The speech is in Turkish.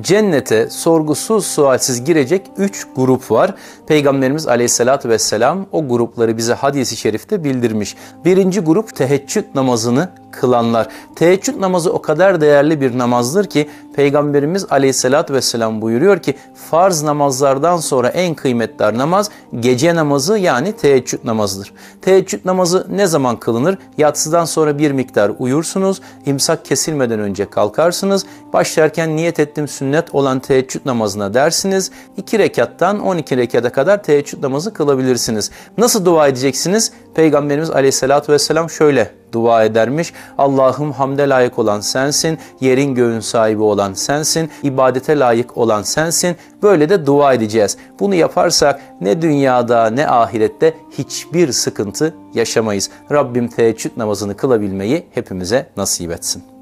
cennete sorgusuz sualsiz girecek üç grup var. Peygamberimiz aleyhissalatü vesselam o grupları bize hadisi şerifte bildirmiş. Birinci grup teheccüd namazını kılanlar. Teheccüd namazı o kadar değerli bir namazdır ki Peygamberimiz aleyhissalatü vesselam buyuruyor ki farz namazlardan sonra en kıymetli namaz gece namazı yani teheccüd namazıdır. Teheccüd namazı ne zaman kılınır? Yatsıdan sonra bir miktar uyursunuz, imsak kesilmeden önce kalkarsınız, başlarken niyet ettim sünnet olan teheccüd namazına dersiniz. 2 rekattan 12 rekata kadar teheccüd namazı kılabilirsiniz. Nasıl dua edeceksiniz? Peygamberimiz aleyhissalatü vesselam şöyle dua edermiş. Allah'ım hamde layık olan sensin, yerin göğün sahibi olan sensin, ibadete layık olan sensin. Böyle de dua edeceğiz. Bunu yaparsak ne dünyada ne ahirette hiçbir sıkıntı yaşamayız. Rabbim teheccüd namazını kılabilmeyi hepimize nasip etsin.